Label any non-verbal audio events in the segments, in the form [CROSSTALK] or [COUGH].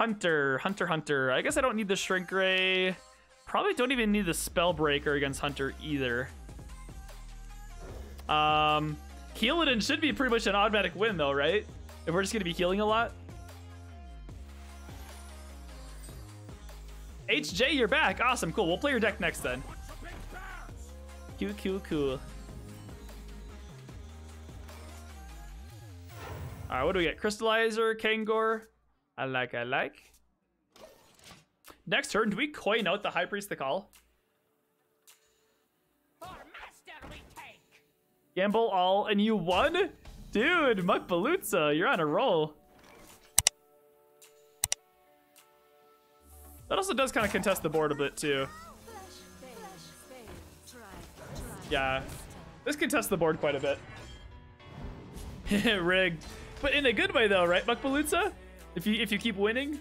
Hunter, Hunter, Hunter. I guess I don't need the Shrink Ray. Probably don't even need the Spell Breaker against Hunter either. Um, Healadin should be pretty much an automatic win though, right? If we're just gonna be healing a lot. HJ, you're back. Awesome, cool. We'll play your deck next then. Cool, cool, cool. All right, what do we get? Crystalsmith, Kangor. I like, I like. Next turn, do we coin out the High Priest Thekal? Gamble all and you won? Dude, Mukbalutsa, you're on a roll. That also does kind of contest the board a bit too. Yeah, this contests the board quite a bit. [LAUGHS] Rigged. But in a good way though, right, Mukbalutsa? If you if you keep winning.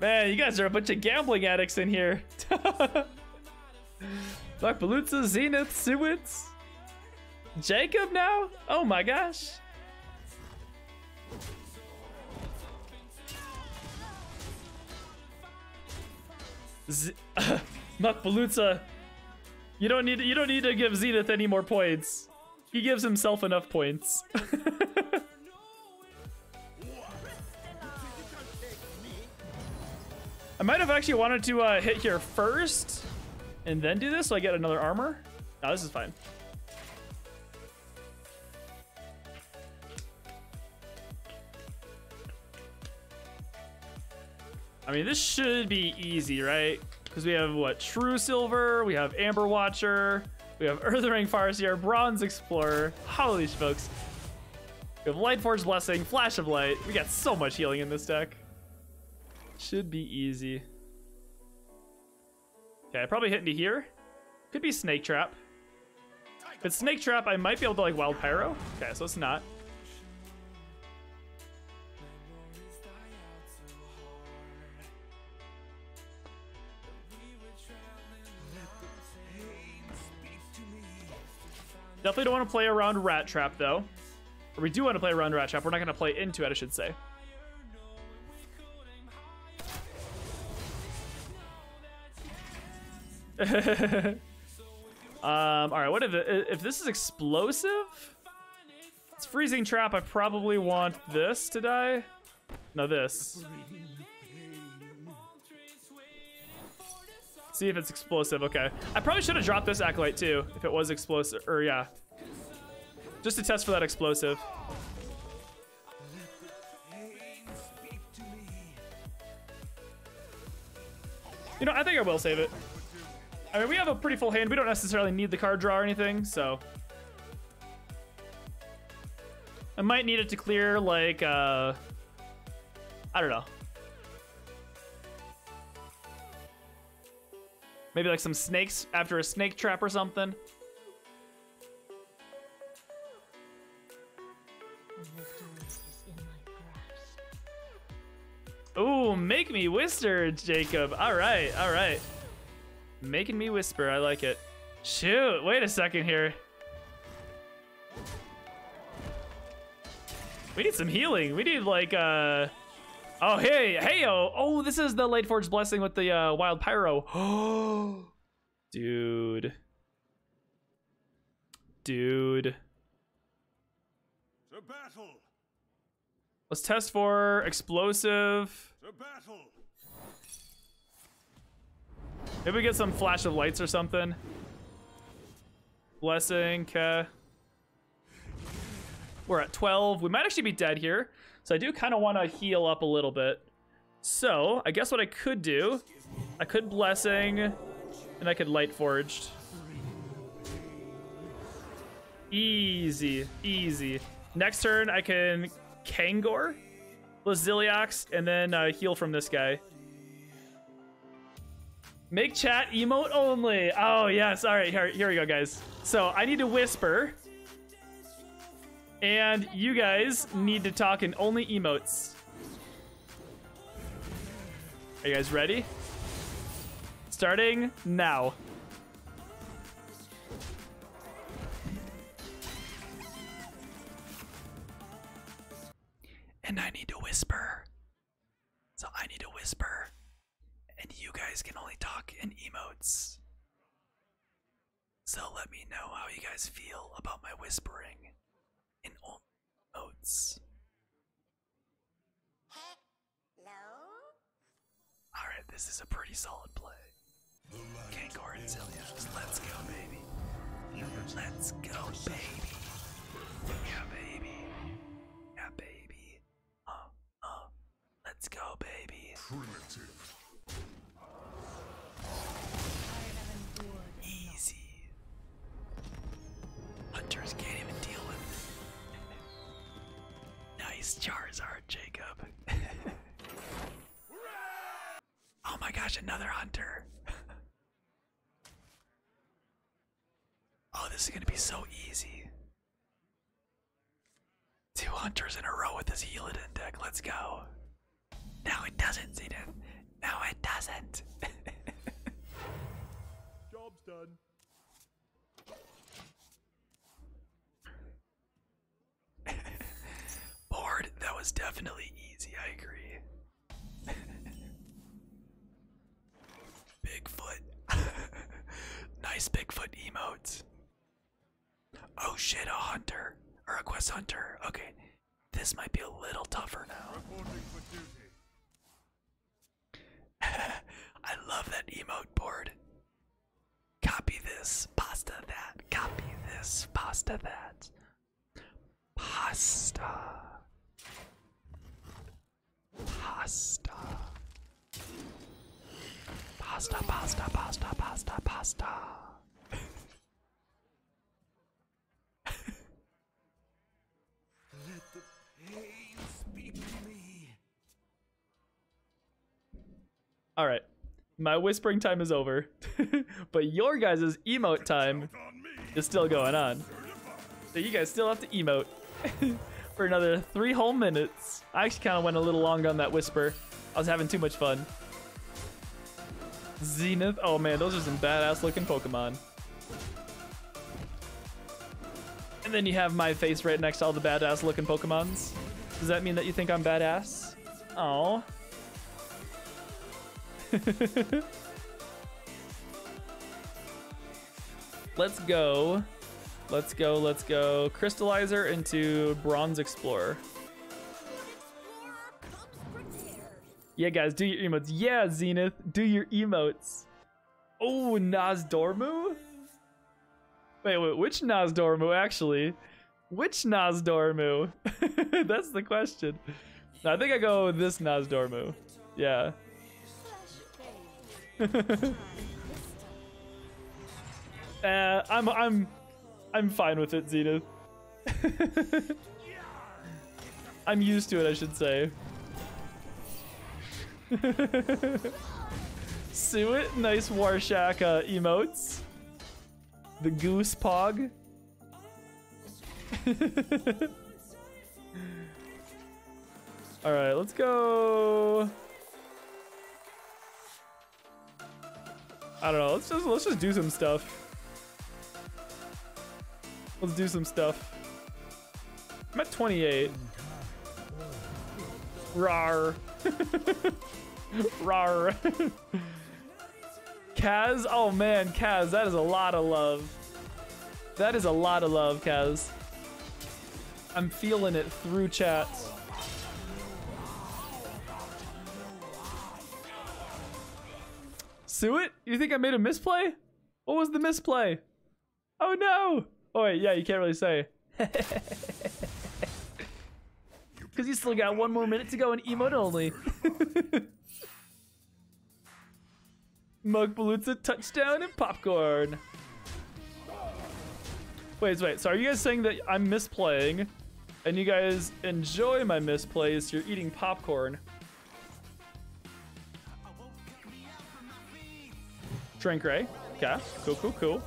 Man, you guys are a bunch of gambling addicts in here. [LAUGHS] Mukbalutsa, Zenith, Suwitz. Jacob now? Oh my gosh. Z [LAUGHS] Mukbalutsa. You don't need you don't need to give Zenith any more points. He gives himself enough points. [LAUGHS] I might have actually wanted to uh, hit here first and then do this so I get another armor. No, this is fine. I mean, this should be easy, right? Because we have, what, True Silver, we have Amber Watcher, we have Earthen Ring Farseer, Bronze Explorer. Holy smokes. We have Lightforge Blessing, Flash of Light. We got so much healing in this deck. Should be easy. Okay, I probably hit into here. Could be Snake Trap. If it's Snake Trap, I might be able to like Wild Pyro. Okay, so it's not. Definitely don't want to play around Rat Trap, though. Or we do want to play around Rat Trap. We're not going to play into it, I should say. [LAUGHS] um, all right, what if, if this is explosive? It's freezing trap. I probably want this to die. No, this. See if it's explosive. Okay. I probably should have dropped this acolyte too if it was explosive. Or yeah. Just to test for that explosive. You know, I think I will save it. I mean, we have a pretty full hand. We don't necessarily need the card draw or anything, so. I might need it to clear, like, uh... I don't know. Maybe like some snakes after a snake trap or something. Ooh, make me whisper, Jacob. All right, all right. Making me whisper, I like it. Shoot, wait a second here. We need some healing. We need like, uh... Oh, hey, hey, oh, oh, this is the Lightforge Blessing with the uh, Wild Pyro. Oh, [GASPS] dude. Dude. To battle. Let's test for explosive. To battle. Maybe we get some flash of lights or something. Blessing, okay. We're at 12. We might actually be dead here. So I do kind of want to heal up a little bit. So I guess what I could do, I could Blessing, and I could Light Forged. Easy, easy. Next turn, I can Kangor, Baziliax, and then uh, heal from this guy. Make chat emote only. Oh, yes. All right, here, here we go, guys. So I need to whisper. And you guys need to talk in only emotes. Are you guys ready? Starting now. And I need to whisper. So I need to whisper. And you guys can only talk in emotes. So let me know how you guys feel about my whispering in emotes. Alright, this is a pretty solid play. Kangor and Zilliax, let's go, baby. Let's go, baby. Yeah, baby. Yeah, baby. Uh, uh, let's go, baby. Easy. Gosh, another hunter. [LAUGHS] oh, this is gonna be so easy. Two hunters in a row with this Healadin deck. Let's go. Now it doesn't, Zenith. No, it doesn't. [LAUGHS] Job's done. [LAUGHS] Bored, that was definitely easy, I agree. Bigfoot. Nice Bigfoot emotes. Oh shit, a hunter. Or a quest hunter. Okay. This might be a little tougher now. Reporting for duty. I love that emote board. Copy this, pasta that. Copy this, pasta that. Pasta. Pasta. Pasta, pasta, pasta, pasta, pasta. All right. My whispering time is over. [LAUGHS] but your guys' emote time is still going on. So you guys still have to emote [LAUGHS] for another three whole minutes. I actually kind of went a little long on that whisper. I was having too much fun. Zenith. Oh man, those are some badass looking Pokemon. And then you have my face right next to all the badass looking Pokemons. Does that mean that you think I'm badass? Oh. [LAUGHS] let's go. Let's go, let's go. Crystalsmith into Bronze Explorer. Yeah, guys, do your emotes. Yeah, Zenith, do your emotes. Oh, Nozdormu? Wait, wait, which Nozdormu, actually? Which Nozdormu? [LAUGHS] That's the question. I think I go with this Nozdormu. Yeah. [LAUGHS] uh, I'm I'm I'm fine with it, Zenith. [LAUGHS] I'm used to it, I should say. [LAUGHS] Suet, nice Warshak uh, emotes. The goose pog. All right, let's go. I don't know. Let's just let's just do some stuff. Let's do some stuff. I'm at 28. Rar. [LAUGHS] Rar. [LAUGHS] Kaz? Oh man, Kaz, that is a lot of love. That is a lot of love, Kaz. I'm feeling it through chat. Suet? You think I made a misplay? What was the misplay? Oh no! Oh wait, yeah, you can't really say. [LAUGHS] Because you still got one more minute to go in emote only. [LAUGHS] Mug Balutza touchdown and popcorn. Wait, wait. So are you guys saying that I'm misplaying, and you guys enjoy my misplays? You're eating popcorn. Shrink Ray. Okay. Cool, cool, cool.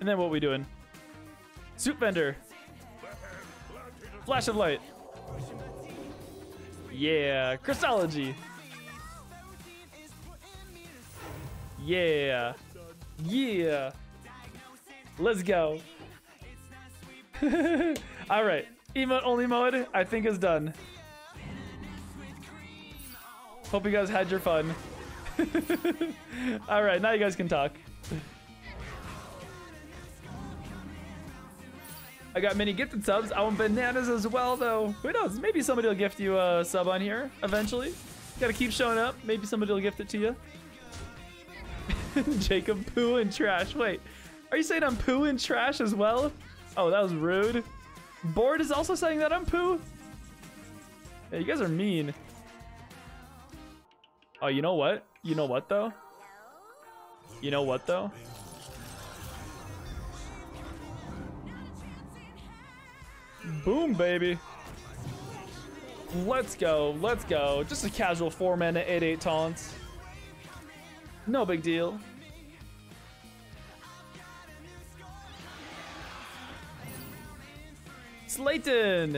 And then what are we doing? Soup vendor. Flash of light. Yeah, Crystology. Yeah. Yeah. Let's go. [LAUGHS] All right. Emote only mode, I think, is done. Hope you guys had your fun. [LAUGHS] All right, now you guys can talk. I got many gifted subs. I want bananas as well, though. Who knows? Maybe somebody will gift you a sub on here eventually. Gotta keep showing up. Maybe somebody will gift it to you. [LAUGHS] Jacob poo and trash. Wait, are you saying I'm poo and trash as well? Oh, that was rude. Board is also saying that I'm poo. Yeah, you guys are mean. Oh, you know what? You know what though? You know what though? Boom, baby. Let's go. Let's go. Just a casual four mana 8 8 taunts. No big deal. Slayton!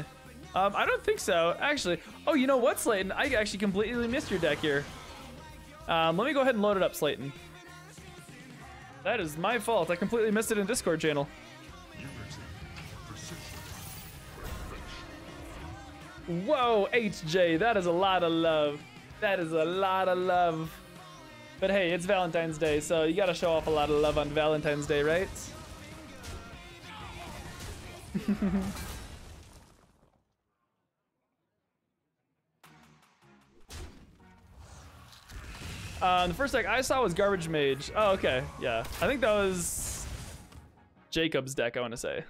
Um, I don't think so. Actually, oh, you know what, Slayton? I actually completely missed your deck here. Um, let me go ahead and load it up, Slayton. That is my fault. I completely missed it in Discord channel. Whoa, HJ, that is a lot of love. That is a lot of love. But hey, it's Valentine's Day, so you gotta show off a lot of love on Valentine's Day, right? [LAUGHS] uh, the first deck I saw was Garbage Mage. Oh, okay, yeah. I think that was Jacob's deck, I want to say.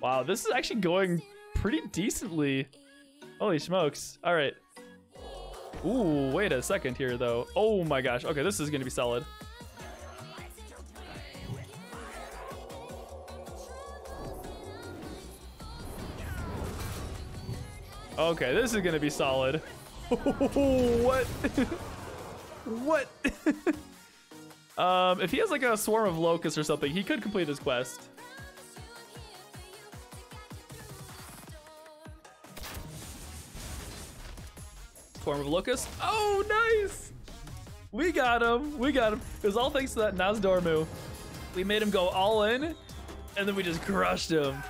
Wow, this is actually going pretty decently. Holy smokes. All right. Ooh, wait a second here, though. Oh my gosh. Okay, this is going to be solid. Okay, this is to be solid. [LAUGHS] what? [LAUGHS] what? [LAUGHS] um, if he has like a swarm of locusts or something, he could complete his quest. Swarm of locusts. Oh, nice! We got him. We got him. It was all thanks to that Nozdormu. We made him go all in, and then we just crushed him.